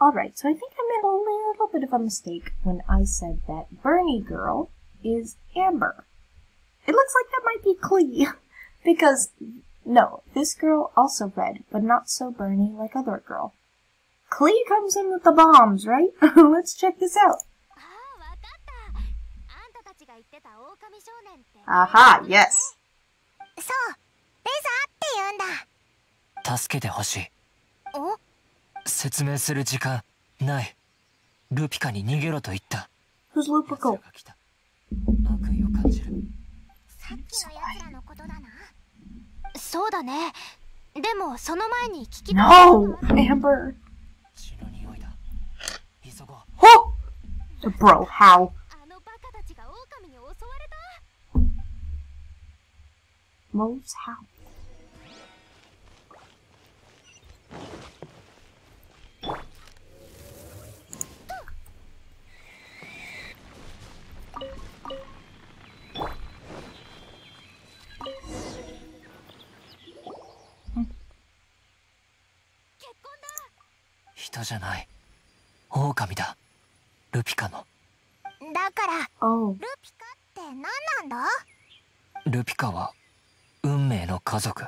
Alright, so I think I made a little bit of a mistake when I said that Bernie girl is Amber. It looks like that might be Klee, because, no, this girl also red, but not so Bernie like other girl. Klee comes in with the bombs, right? Let's check this out. ああ、わかった。あんたたちが言ってた狼少年って。 Aha, yes. そう。レザーって言うんだ。助けてほしいお 説明する時間ないルピカに逃げろと言った Who's 悪意を感じるさっきのやつらのことだな。そうだね。でも、その前に聞きたい No! Amber! 血の匂いだ急ごう Oh! Bro, how? あのバカたちが狼に襲われた Moves how? 人じゃない。狼だ。ルピカの。だから、Oh. ルピカって何なんだ？ルピカは運命の家族。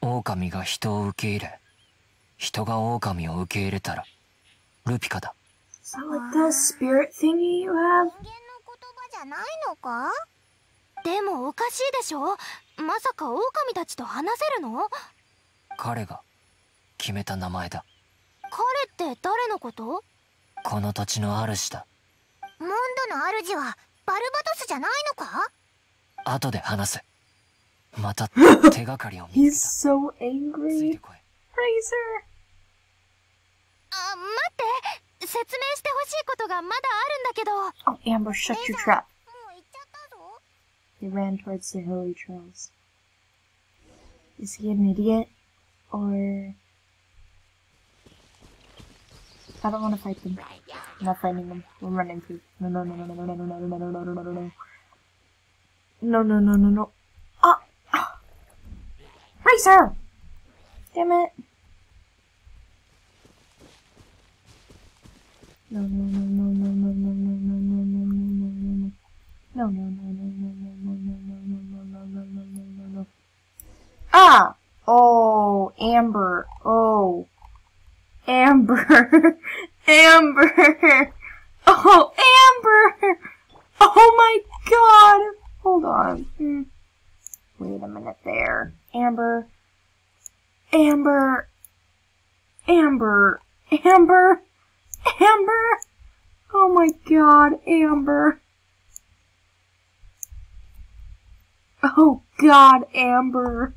狼が人を受け入れ人が狼を受け入れたらルピカだ。Is that like the spirit thingy you have? 人間の言葉じゃないのか？でもおかしいでしょ？まさか狼たちと話せるの？彼が決めた名前だ彼って誰のこと？この土地の主だモンドの主はバルバトスじゃないのか？後で話すまた手がかりを見つけ so たつい angry. てこい Razor! あ待って説明してほしいことがまだあるんだけど Oh, Amber, shut your trap. もう行っちゃったぞ They ran towards the hilly trails. Is he an idiot? Or. I don't want to fight them. I'm not fighting them. We're running through. No, no, no, no, no, no, no, no, no, no, no, no, no, no, no. No, no, no, no, no. Ah! ah. Razor! Damn it. No, no, no, no, no, no, no, no, no, no, no, no, no, no, no. No, no, no, no, no, no, no, no, no, no, no, no, no, no, no, no. Ah! Oh, Amber. Oh. Amber. Amber. Oh, Amber. Oh my god. Hold on. Hmm. Wait a minute there. Amber. Amber. Amber. Amber. Amber. Oh my god, Amber. Oh god, Amber.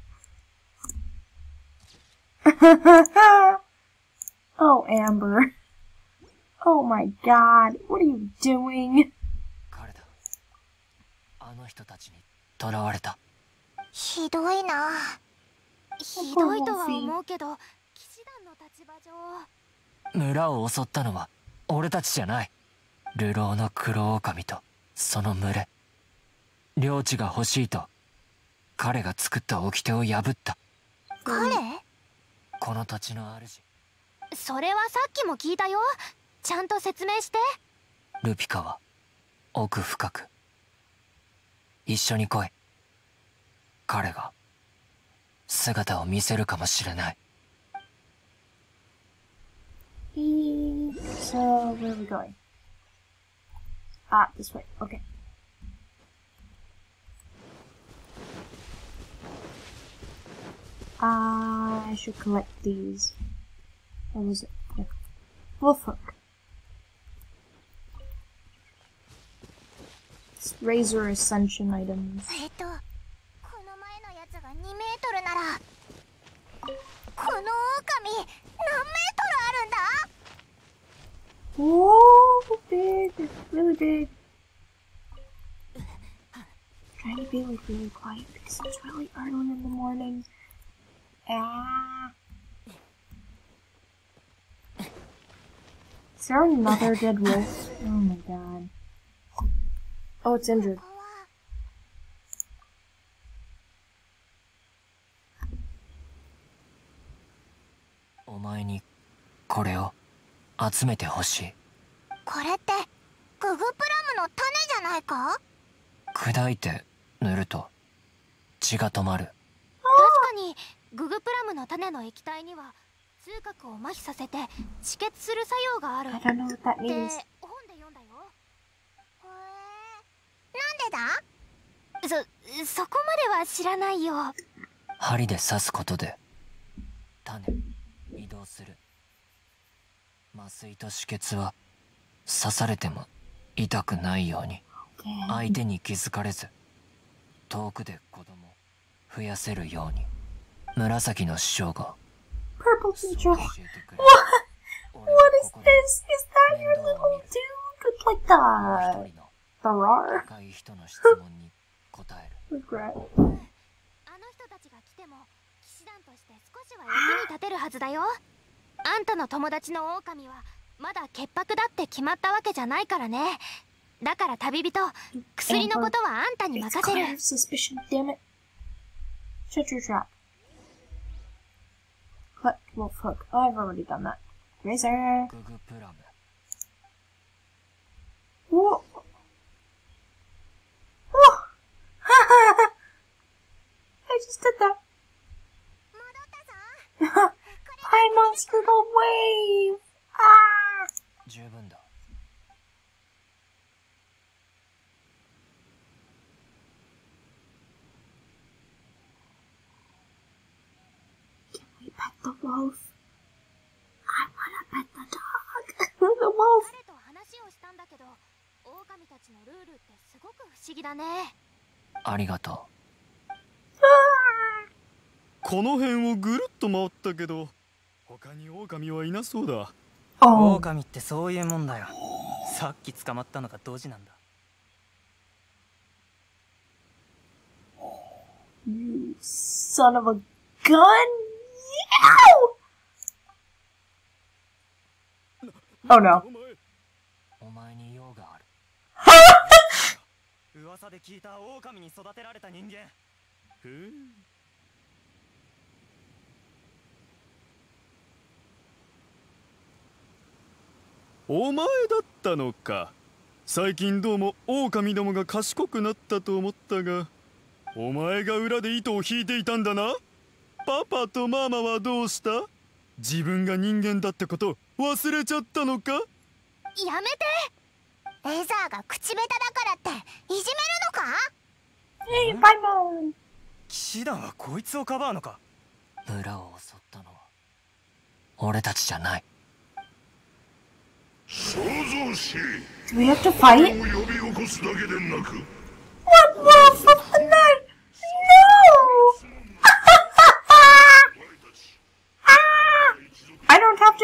oh, Amber. Oh my god, what are you doing? 彼だ。あの人たちに囚われた。ひどいな。ひどいとは思うけど騎士団の立場上。村を襲ったのは俺たちじゃない。流浪の黒狼とその群れ。領地が欲しいと彼が作った掟を破った。彼？この土地の主それはさっきも聞いたよちゃんと説明してルピカは奥深く一緒に来い彼が姿を見せるかもしれない He... So, where are we going? Ah, this way. Okay. I should collect these. What was it? Yeah. Wolfhook. It's Razor Ascension items. えっとこの前のやつが2メートルならこの狼何メートルあるんだ Whoa, big, really big. Trying to be like really quiet because it's really early in the morning. Ah. Is there another dead wolf? Oh my god. Oh, it's injured. お前にこれを集めてほしいこれってググプラムの種じゃないか？砕いて塗ると血が止まる確かにググプラムの種の液体には痛覚を麻痺させて止血する作用がある。I don't know what that って means. 本で読んだよ。へえなんでだ？そそこまでは知らないよ。針で刺すことで種移動する。麻酔と止血は刺されても痛くないように.相手に気づかれず遠くで子供増やせるように紫の師匠が Purple 教 teacher. えてくれ What is this? Is that your little dude with like 一 the 人の the roar? 若い人の質問に答える Regret. あの人たちが来ても騎士団として少しは役に立てるはずだよあんたの友達の狼はまだ潔白だって決まったわけじゃないからねだから旅人薬のことはあんたに It's 任せる clear suspicion. Damn it. Shut your trap. But, well, fuck. I've already done that. Razor! What? Oh! I just did that! Paimon's little wave! Ah! Can we pet the wolf. I wanna pet the dog. the wolf. 彼と話をしたんだけど狼たちのルールってすごく不思議だねありがと Ah. この辺をぐるっと回ったけど他に狼はいなそうだ Oh, 狼ってそういうもんだよさっき捕まったのがドジなんだ you son of a gun. Oh no. お前お前に用がある噂で聞いた狼に育てられた人間へえお前だったのか最近どうも狼どもが賢くなったと思ったがお前が裏で糸を引いていたんだなパパとママはどうした？自分が人間だってこと忘れちゃったのか？やめてレザーが口下手だからっていじめるのか？Hey, Paimon. 騎士団はこいつをかばうのか？村を襲ったのは俺たちじゃない想像し we have to fight? を呼び起こすだけでなく What the?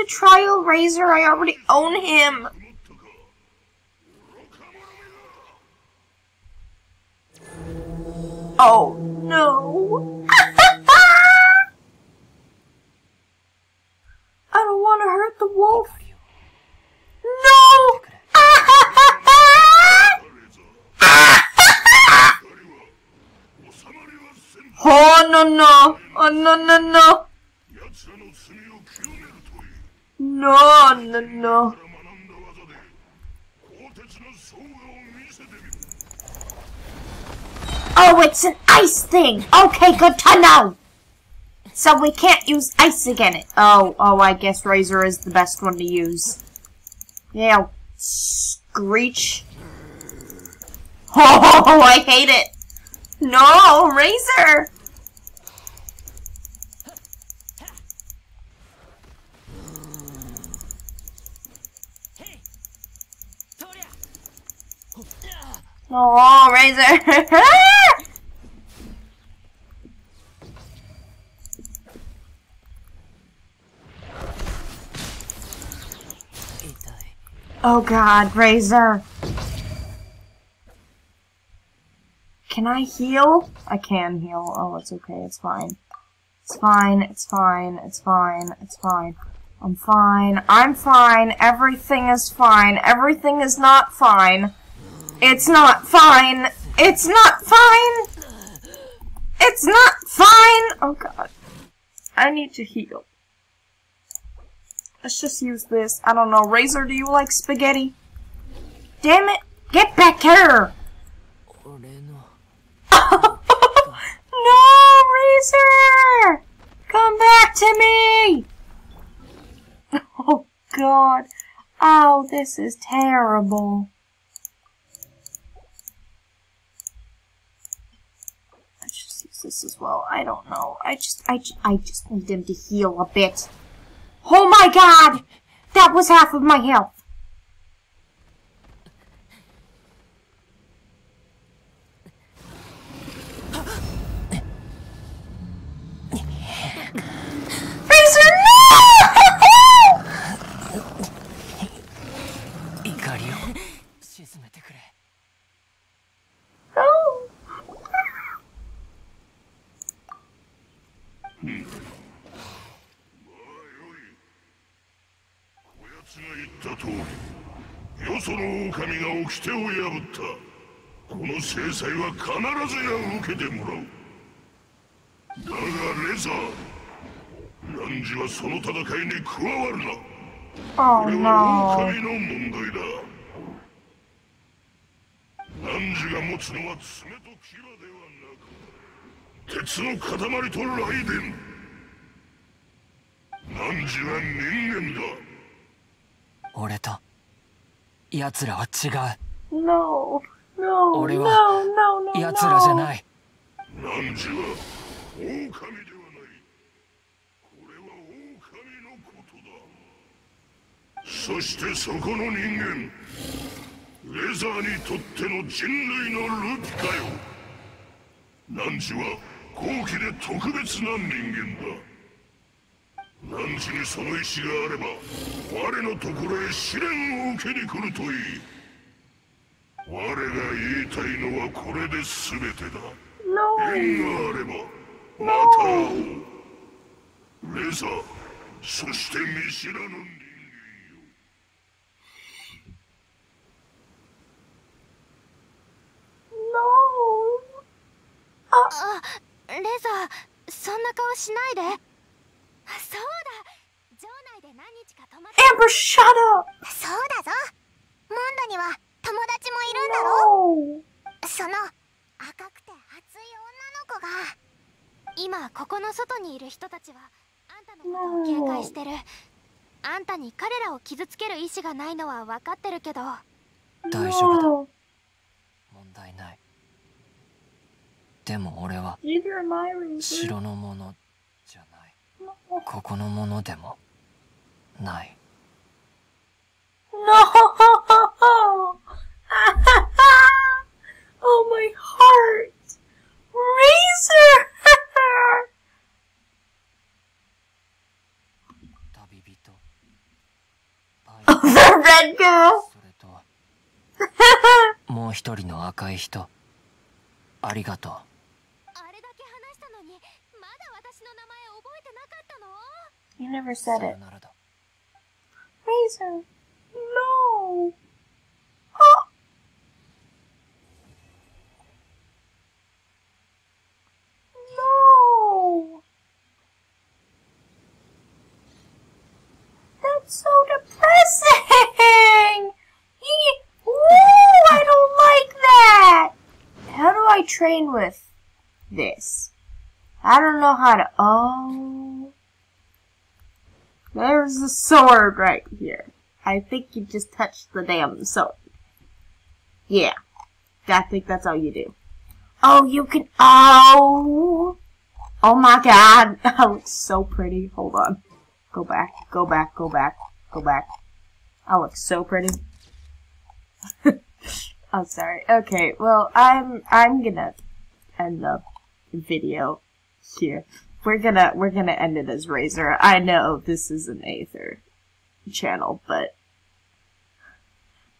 Trial Razor. I already own him. Oh no. I don't want to hurt the wolf. No! Oh no no! Oh no no no! No, no, no. Oh, it's an ice thing! Okay, good to know! So we can't use ice again. Oh, oh, I guess Razor is the best one to use. Yeah, Screech. Oh, I hate it! No, Razor! Oh, Razor! Oh god, Razor. Can I heal? I can heal. Oh, it's okay. It's fine. It's fine. It's fine. It's fine. It's fine. I'm fine. I'm fine. Everything is fine. Everything is not fine. It's not fine. It's not fine. It's not fine. Oh god. I need to heal. Let's just use this. I don't know. Razor, do you like spaghetti? Damn it! Get back here! No, Razor! Come back to me! Oh, God. Oh, this is terrible. Let's just use this as well. I don't know. I just, I, ju- I just need him to heal a bit. Oh my God! That was half of my health. Razor, no! 怒りを鎮めてくれ つが言った通りよその狼が掟を破った。この制裁は必ずや受けてもらう。だがレザー汝はその戦いに加わるな。Oh これ.は狼の問題だ。汝が持つのは爪と牙ではなく鉄の塊と雷電。汝は人間だ俺と奴らは違 No. No. 俺 No, は no, no, う奴らじゃ no. ない汝は狼ではないこれは狼のことだそしてそこの人間レザーにとっての人類のルピカよ汝は高貴で特別な人間だ汝にその意志があれば我のところへ試練を受けに来るといい。我が言いたいのはこれで全てだ。No. 縁があればまた会おう。レザーそして見知らぬ人間よ。No. あレザーそんな顔しないでそうだ城内で何日か泊まって Amber, shut up. そうだぞ。モンドには友達もいるんだろ。No. その赤くて熱い女の子が。今ここの外にいる人たちはあんたのことを警戒してる。あんたに彼らを傷つける意志がないのは分かってるけど。大丈夫だ。No. 問題ない。でも俺は.城のものじゃない。No. ここのものでも ない No! oh my heart! Razor! 旅人バイ the red girl! それともう一人の赤い人ありがとうあれだけ話したのにまだ私の名前覚えてなかったの You never さ said よ it. Laser! No! No! That's so depressing! I don't like that! How do I train with this? I don't know how to... Oh... There's the sword right here. I think you just touched the damn sword. Yeah. I think that's all you do. Oh, you can, oh! Oh my god, that looks so pretty. Hold on. Go back, go back, go back, go back. I look so pretty. I'm sorry. Okay, well, I'm, I'm gonna end the video here. We're gonna, we're gonna end it as Razor. I know this is an Aether channel, but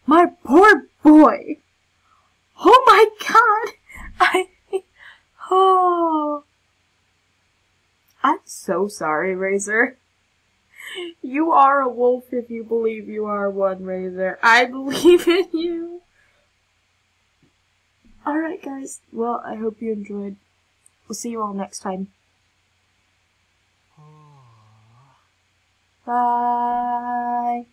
my poor boy. Oh my god. I, oh. I'm so sorry, Razor. You are a wolf if you believe you are one, Razor. I believe in you. Alright, guys. Well, I hope you enjoyed. We'll see you all next time. Bye.